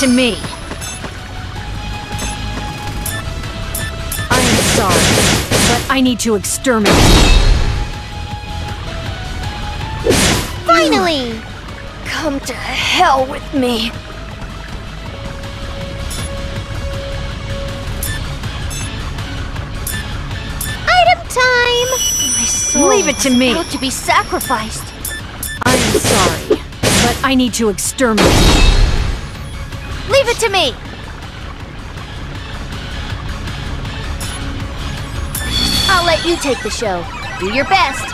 to me. I am sorry, but I need to exterminate. Finally! Come to hell with me. Item time! My soul Leave it to me. About to be sacrificed. I am sorry, but I need to exterminate. It to me. I'll let you take the show. Do your best.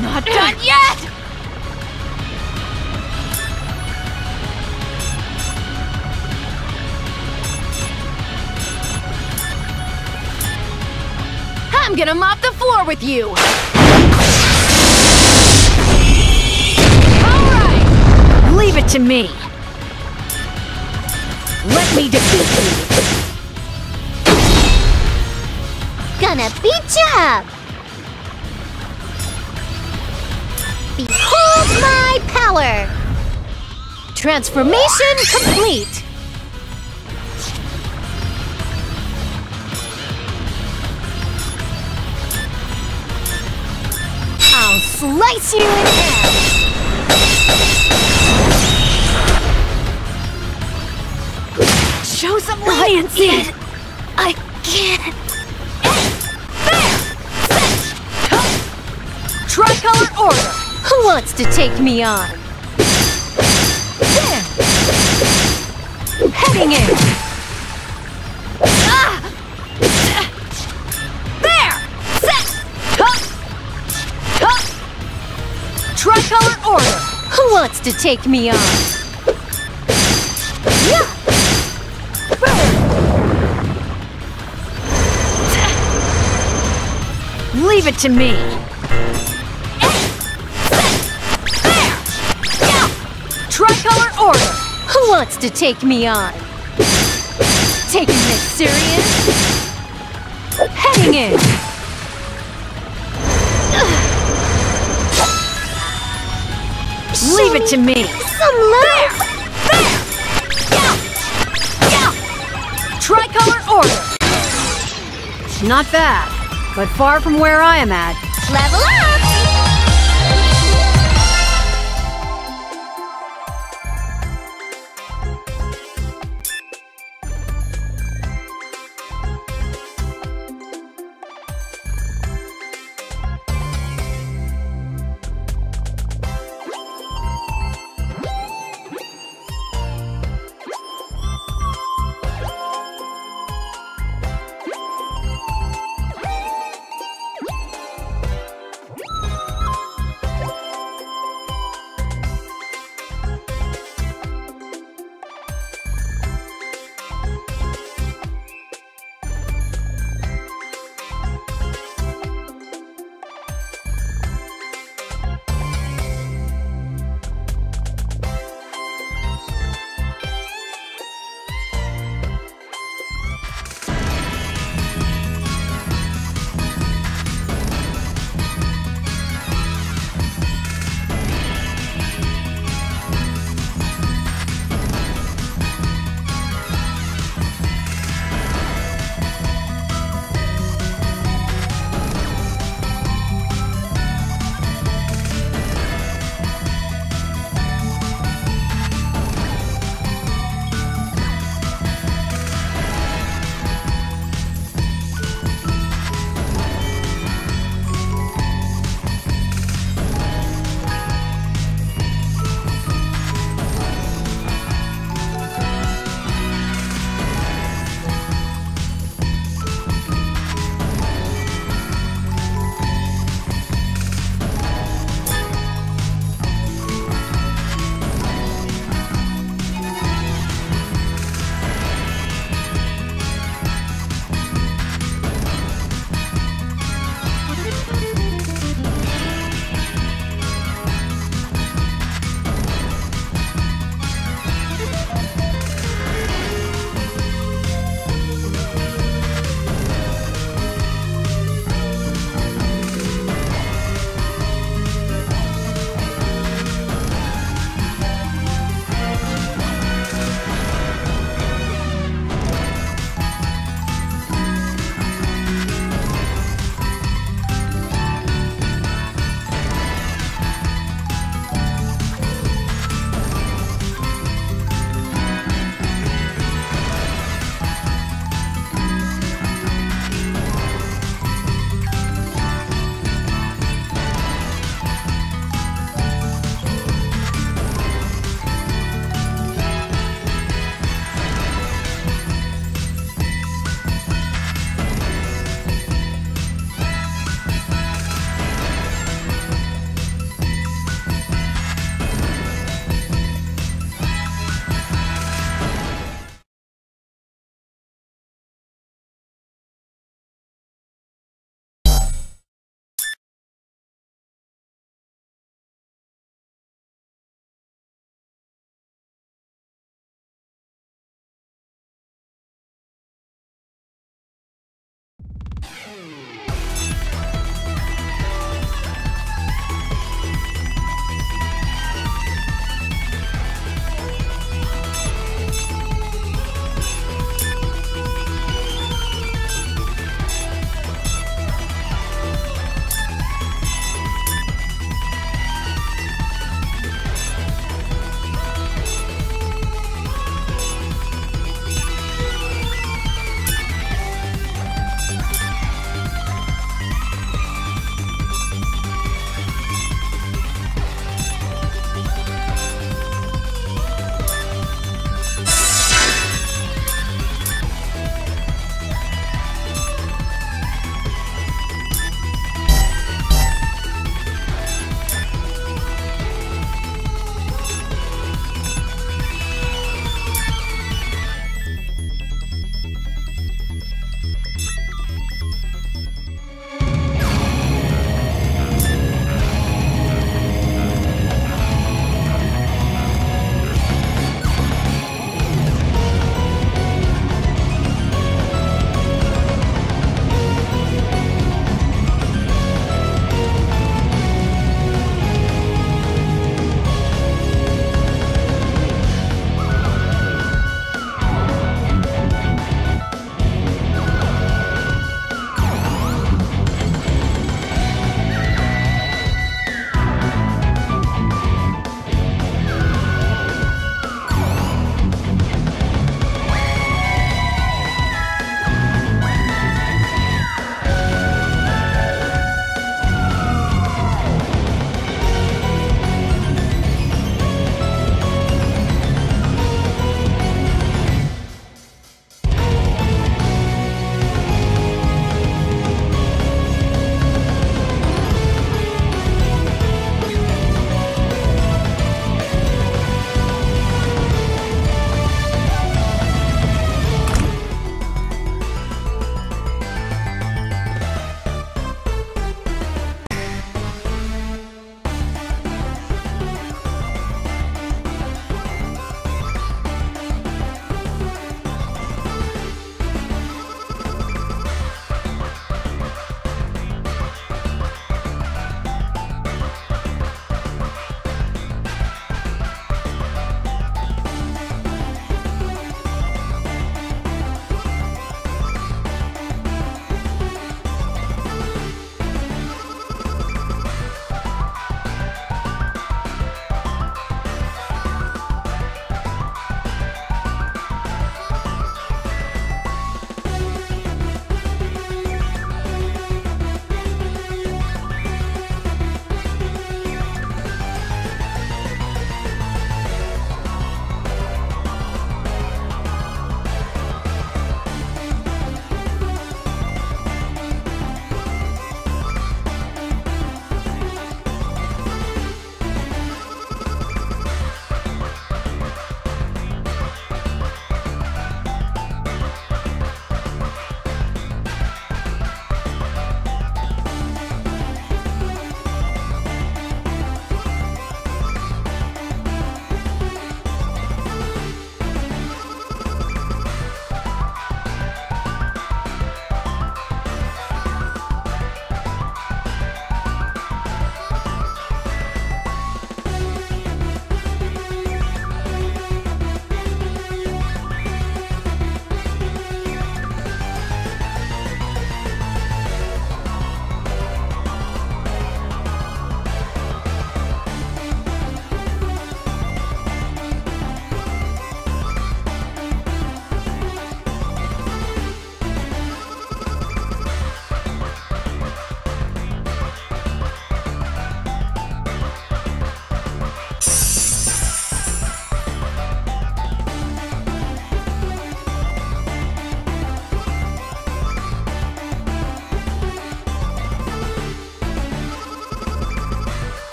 Not done yet! I'm gonna mop the floor with you! Leave it to me. Let me defeat you. Gonna beat you up! Behold my power! Transformation complete. I'll slice you in half. Show some leniency. I can't. Tricolor order. Who wants to take me on? There. Heading in. Ah! There! Set! Huh! Huh! Tricolor order. Who wants to take me on? Leave it to me. Tricolor order. Who wants to take me on? Taking this serious? Heading in. Leave it to me. Some love! Tricolor order. Not bad, but far from where I am at. Level up!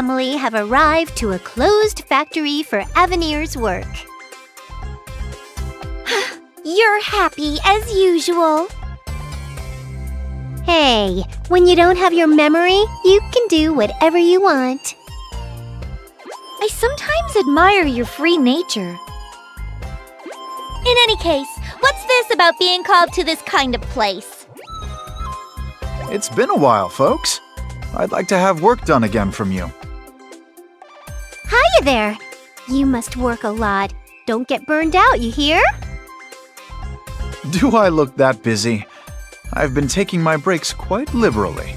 Family have arrived to a closed factory for Avenir's work. You're happy as usual. Hey, when you don't have your memory, you can do whatever you want. I sometimes admire your free nature. In any case, what's this about being called to this kind of place? It's been a while, folks. I'd like to have work done again from you. Hiya there. You must work a lot. Don't get burned out, you hear? Do I look that busy? I've been taking my breaks quite liberally.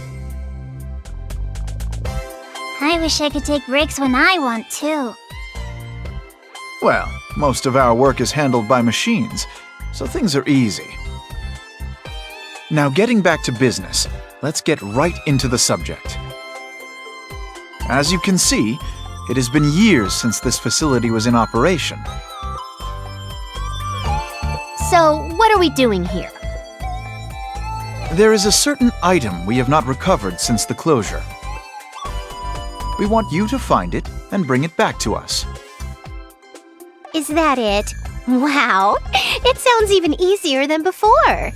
I wish I could take breaks when I want to. Well, most of our work is handled by machines, so things are easy. Now, getting back to business, let's get right into the subject. As you can see, it has been years since this facility was in operation. So, what are we doing here? There is a certain item we have not recovered since the closure. We want you to find it and bring it back to us. Is that it? Wow, it sounds even easier than before.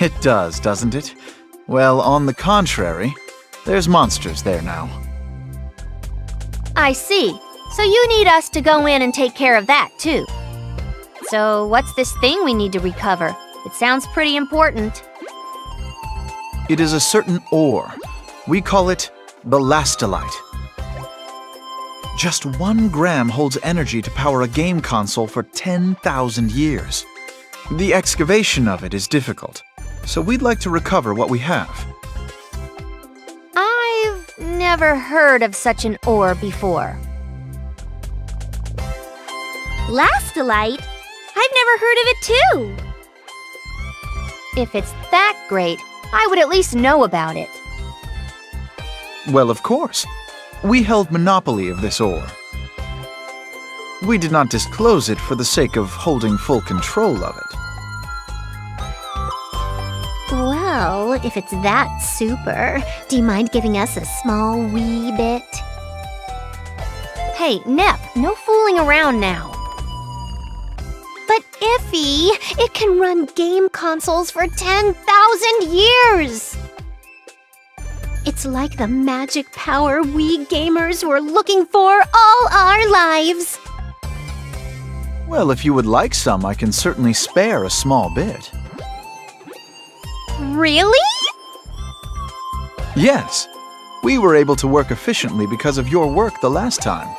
It does, doesn't it? Well, on the contrary, there's monsters there now. I see. So you need us to go in and take care of that, too. So what's this thing we need to recover? It sounds pretty important. It is a certain ore. We call it belastolite. Just one gram holds energy to power a game console for 10,000 years. The excavation of it is difficult, so we'd like to recover what we have. Never heard of such an ore before. Lastolite? I've never heard of it too. If it's that great, I would at least know about it. Well, of course. We held monopoly of this ore. We did not disclose it for the sake of holding full control of it. Well, if it's that super, do you mind giving us a small wee bit? Hey, Nep, no fooling around now. But Iffy, it can run game consoles for 10,000 years! It's like the magic power we gamers were looking for all our lives! Well, if you would like some, I can certainly spare a small bit. Really? Yes, we were able to work efficiently because of your work the last time.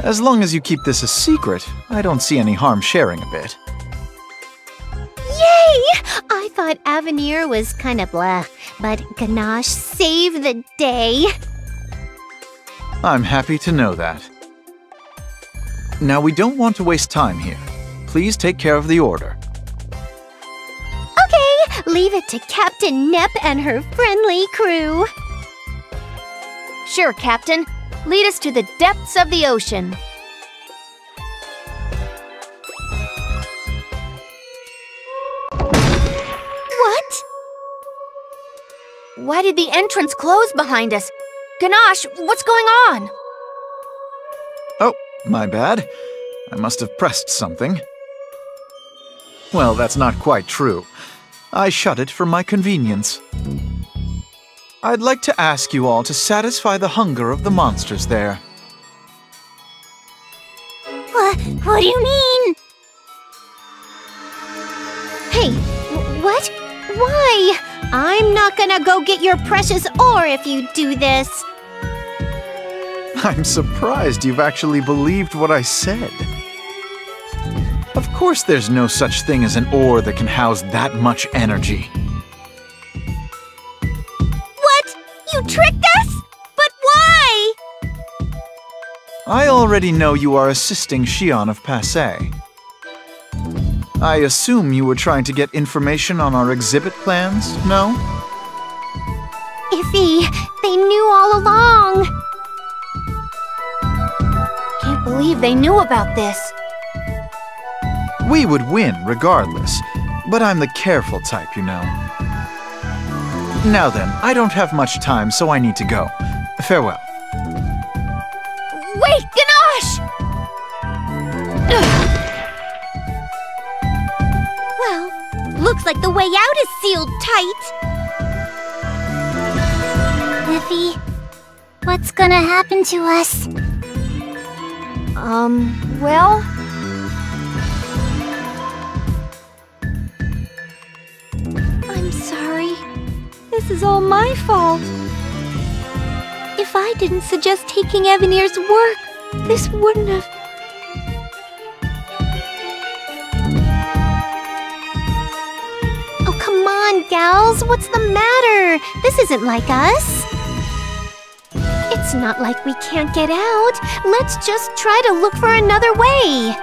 As long as you keep this a secret, I don't see any harm sharing a bit. Yay! I thought Avenir was kinda blah, but Ganache saved the day. I'm happy to know that. Now, we don't want to waste time here. Please take care of the order. Leave it to Captain Nep and her friendly crew. Sure, Captain. Lead us to the depths of the ocean. What? Why did the entrance close behind us? Ganache, what's going on? Oh, my bad. I must have pressed something. Well, that's not quite true. I shut it for my convenience. I'd like to ask you all to satisfy the hunger of the monsters there. What, what do you mean? Hey, what? Why? I'm not gonna go get your precious ore if you do this. I'm surprised you've actually believed what I said. Of course there's no such thing as an ore that can house that much energy. What? You tricked us? But why? I already know you are assisting Shion of Passe. I assume you were trying to get information on our exhibit plans, no? Iffy, they knew all along. Can't believe they knew about this. We would win regardless, but I'm the careful type, you know. Now then, I don't have much time, so I need to go. Farewell. Wait, Ganache! Well, looks like the way out is sealed tight. Iffy, what's gonna happen to us? Um, well... This is all my fault. If I didn't suggest taking Avenir's work, this wouldn't have. Oh, come on, gals. What's the matter? This isn't like us. It's not like we can't get out. Let's just try to look for another way.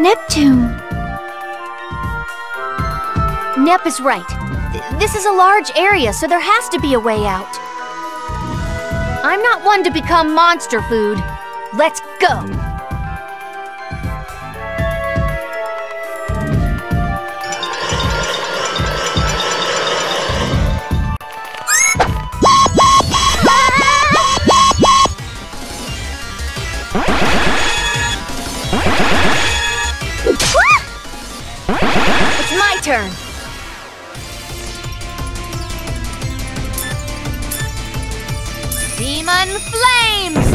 Neptune. Nep is right. Th- This is a large area, so there has to be a way out. I'm not one to become monster food. Let's go! It's my turn. Demon Flames!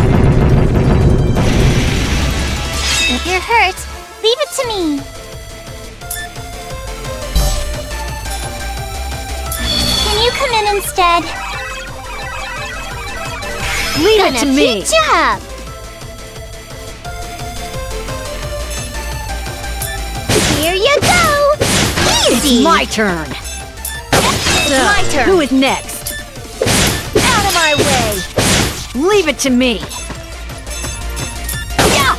If you're hurt, leave it to me. Can you come in instead? Leave it to me. Good job. Here you go. Easy. It's my turn. It's my turn. Who is next? Out of my way! Leave it to me. Yeah!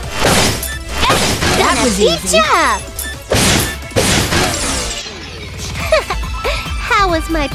That was Good easy. job. How was my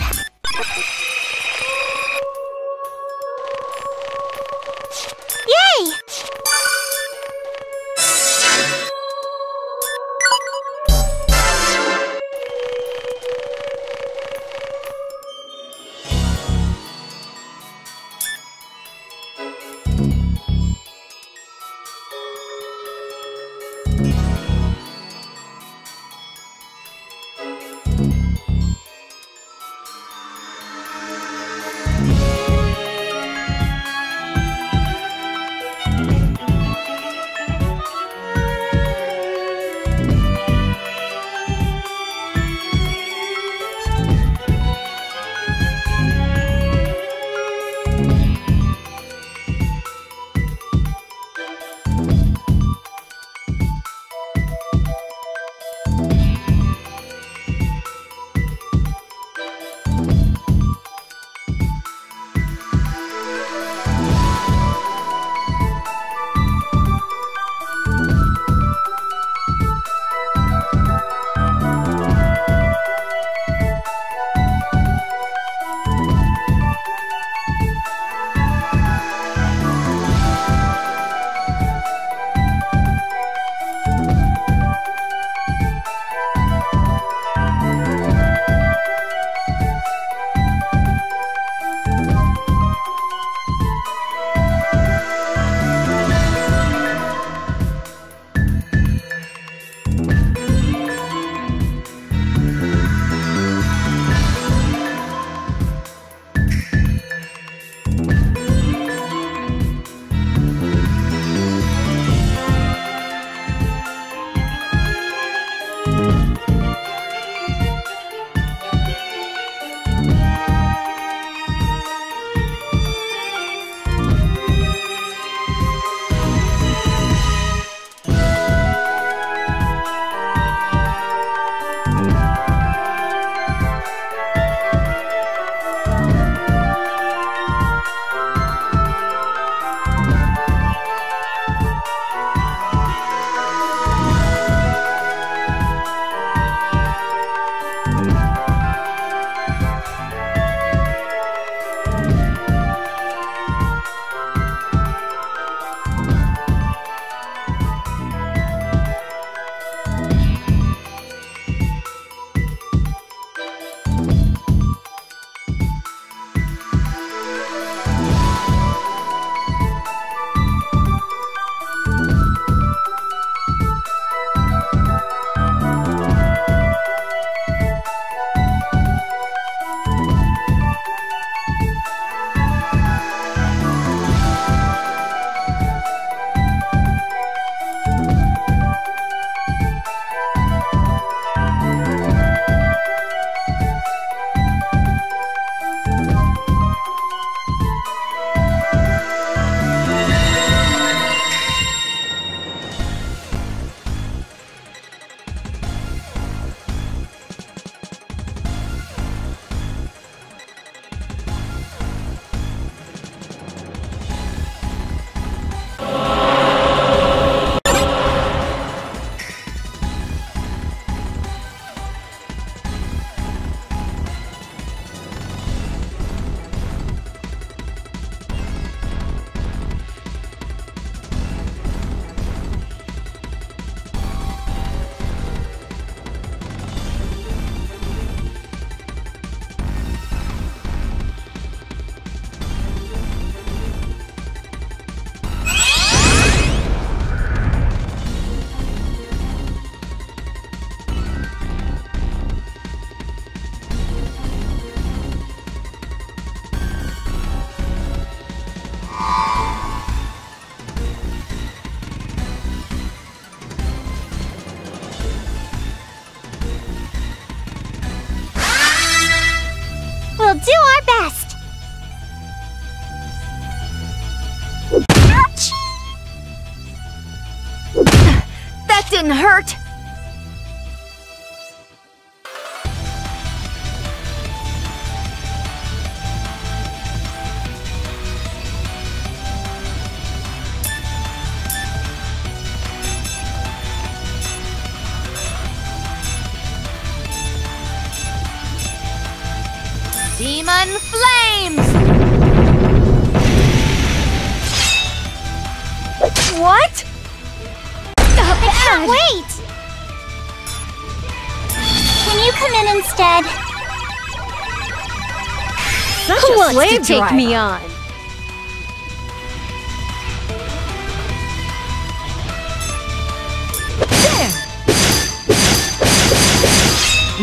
Such Who a wants to slave take me on?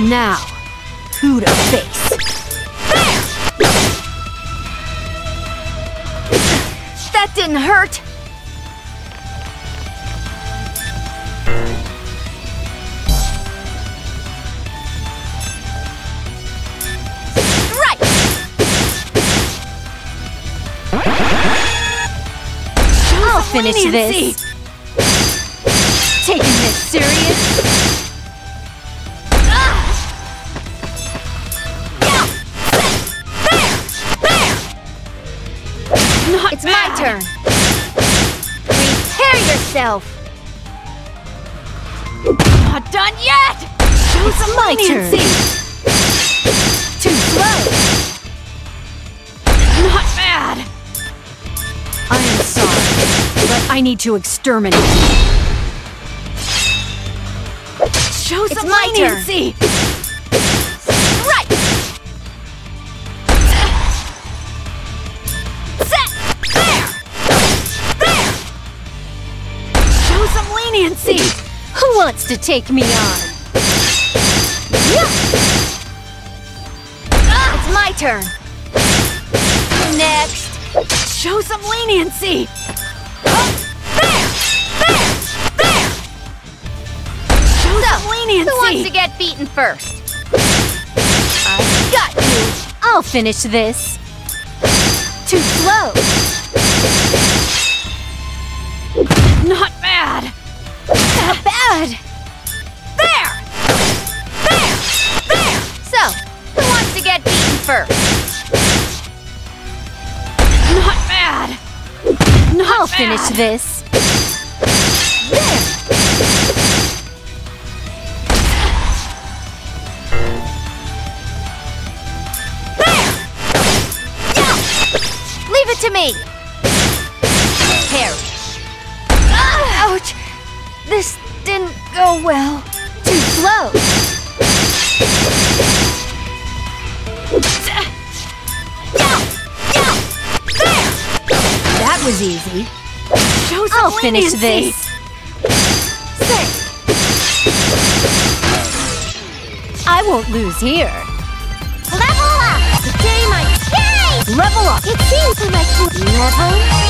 Now, who to face? That didn't hurt! Finish this. Taking this serious? It's my turn! Repair yourself! Not done yet! Show some my turn. leniency! I need to exterminate. Show some leniency! Right! Set! There! There! Show some leniency! Who wants to take me on? Ah. It's my turn! Next! Show some leniency! Some! Who wants to get beaten first? I got you! I'll finish this. Too slow. Not bad! Not bad! There! There! There! So, who wants to get beaten first? Not bad! Not I'll bad. finish this. Leave to me! Perish. Ouch! This didn't go well. Too slow. That was easy. Some I'll finish this. I won't lose here. Level up. It seems like you level.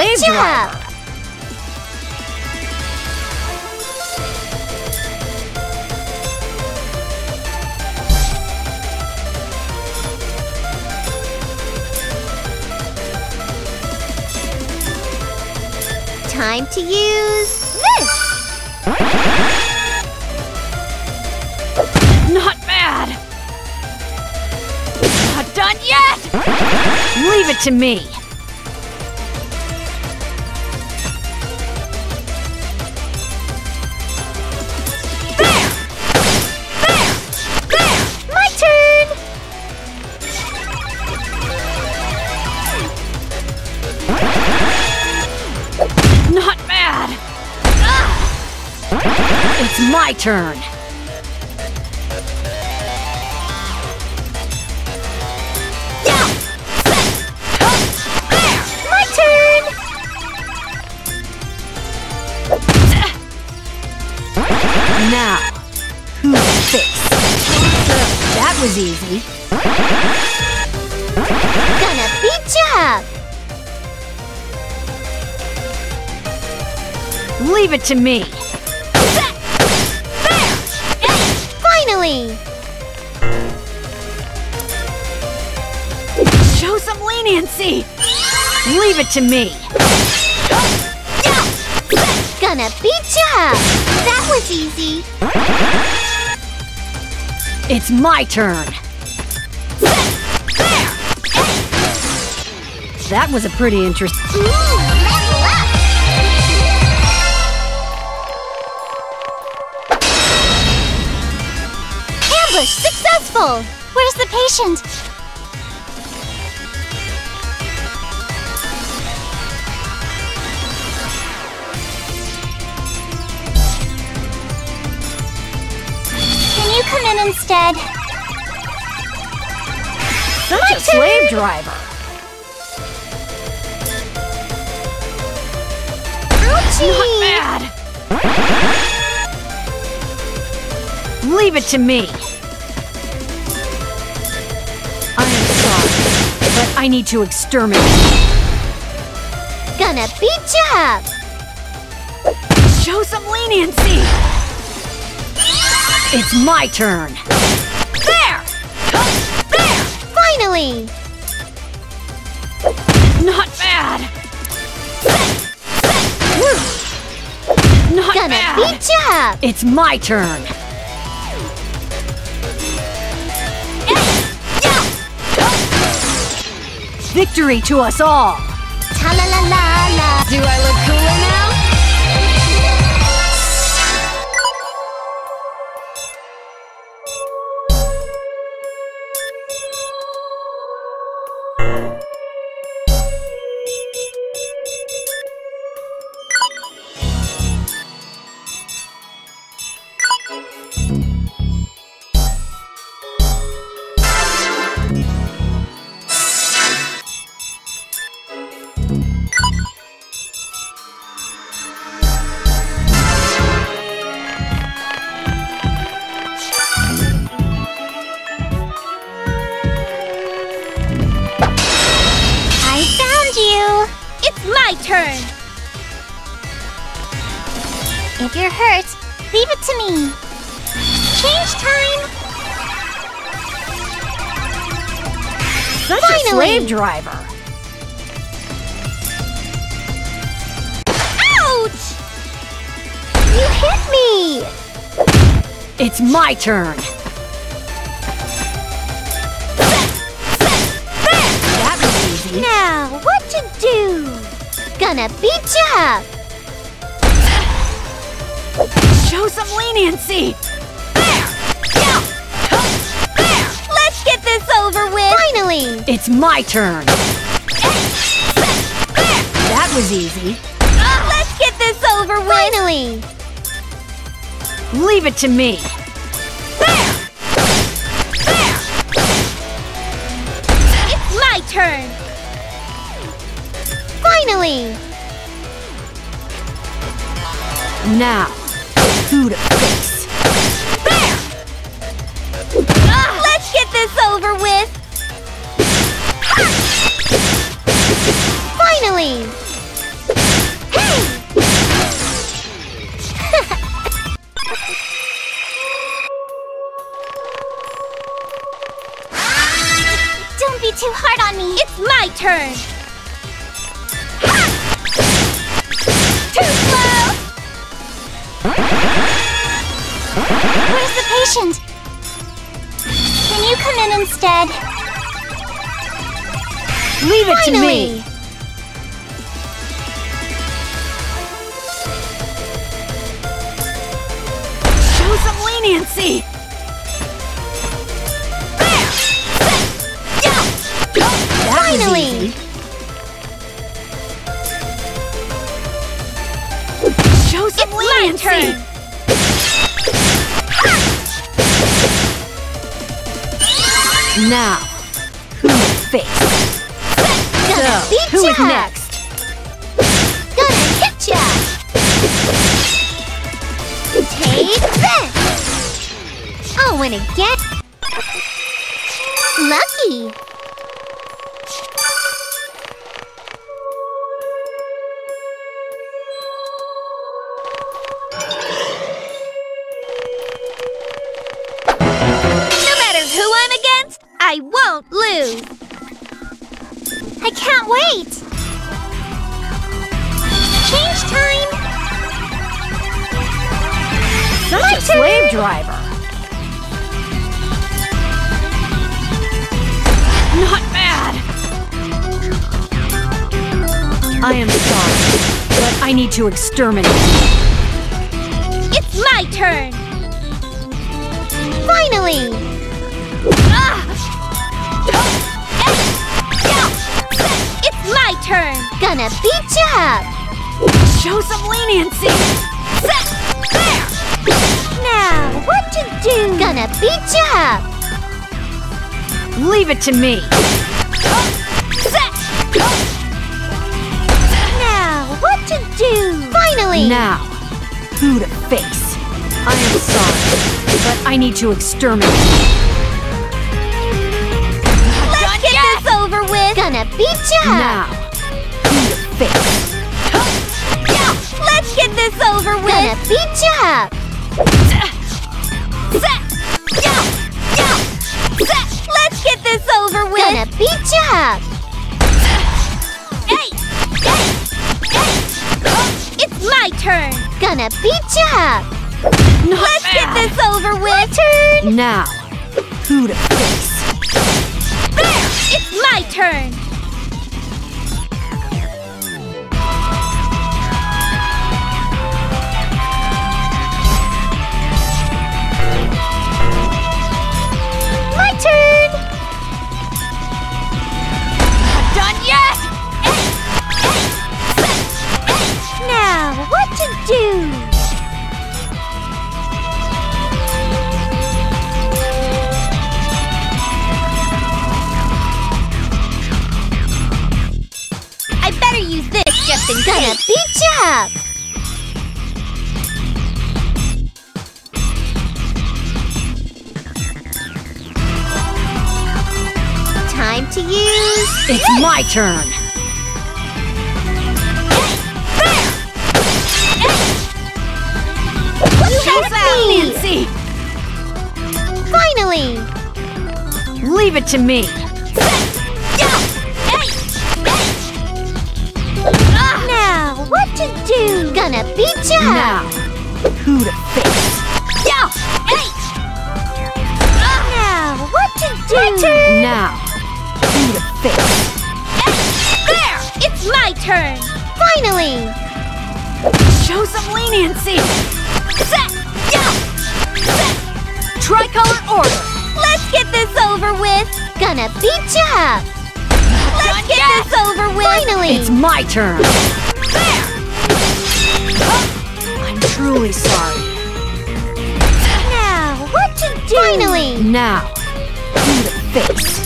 Gonna slave beat you driver. Time to use this! Not bad! Not done yet! Leave it to me! Turn! My turn! Now, who's fix? That was easy. Gonna beat you up! Leave it to me. It to me. Gonna beat you up! That was easy! It's my turn. That was a pretty interesting. Ambush successful! Where's the patient? Can you come in instead? Such a slave driver. Ouchie! Bad. Leave it to me. I am sorry, but I need to exterminate. Gonna beat you up! Show some leniency. It's my turn. There. There. Finally! Not bad. Not Gonna bad. beat you up! It's my turn. Victory to us all. Ta la la la la! Do I look cooler now? Hurt, leave it to me. Change time! Such a slave driver. Ouch! You hit me! It's my turn. That was easy. Now, what to do? Gonna beat you up! Some leniency. Let's get this over with! Finally! It's my turn. That was easy. Let's get this over with! Finally! Leave it to me. It's my turn! Finally! Now, food fix. There! Let's get this over with! Finally! Don't be too hard on me! It's my turn! Where's the patient? Can you come in instead? Leave it to me! Show some leniency! Finally! My turn! Now, who's face? Gonna So, who ya! is next? Gonna hit ya! Take this! Oh, and again! To exterminate. It's my turn! Finally! Ah! It's my turn! Gonna beat you up! Show some leniency. Now, what to do? Gonna beat ya up! Leave it to me. Now, do? Finally! Now, who to face? I am sorry, but I need to exterminate. Let's get this over with! Gonna beat ya up! Now, who to face? Let's get this over with! Gonna beat ya up! Let's get this over with! Gonna beat ya up! Hey! Hey! Hey! My turn! Gonna beat you up! Not Let's get this over with! My turn! Now, who to face? There! It's my turn! What to do? I better use this just in Gonna case. beat ya up! Time to use... It's my turn. Me! Leniency. Finally! Leave it to me. Now, what to do? Gonna beat ya! Now, who to face? Now, what to do? My turn! Now, who to face? There! It's my turn! Finally! Show some leniency. Tricolor order. Let's get this over with! Gonna beat you up! Let's get this over with! Finally! It's my turn. There. I'm truly sorry. Now, what to do? Finally! Now, who to face?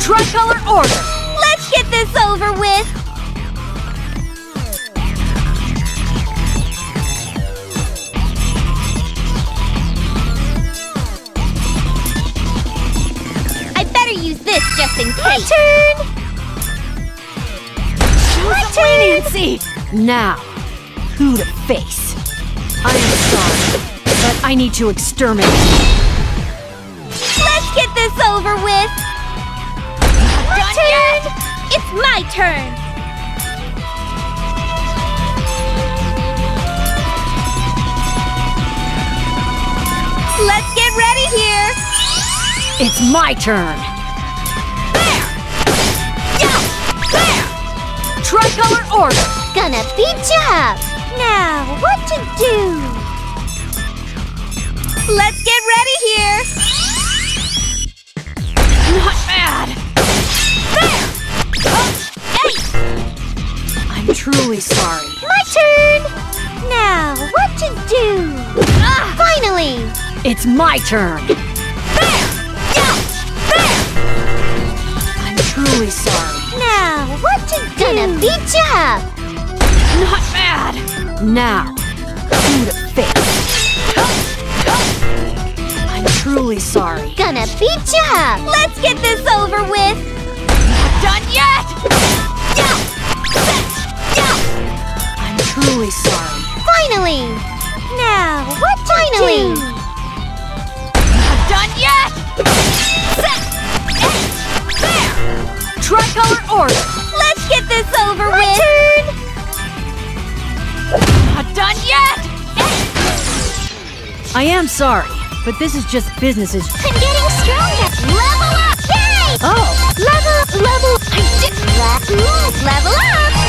Tricolor order. Let's get this over with! In case. Turn! Show some leniency. Now, who to face? I am sorry, but I need to exterminate. Let's get this over with! It's my turn! Let's get ready here! It's my turn. Tricolor order. Gonna beat you up! Now, what to do? Let's get ready here! Not bad. I'm truly sorry. My turn! Now, what to do? Ah, finally! It's my turn. I'm truly sorry. Now, what do? Gonna hmm. beat you up! Not bad. Now, to face? I'm truly sorry. Gonna beat you up! Let's get this over with! Not done yet. I'm truly sorry. Finally! Now, what finally? Not done yet tricolor orb! Let's get this over My with! Not done yet! I am sorry, but this is just business as- I'm getting stronger! Level up! Yay! Oh! Level, level- I did- Level up!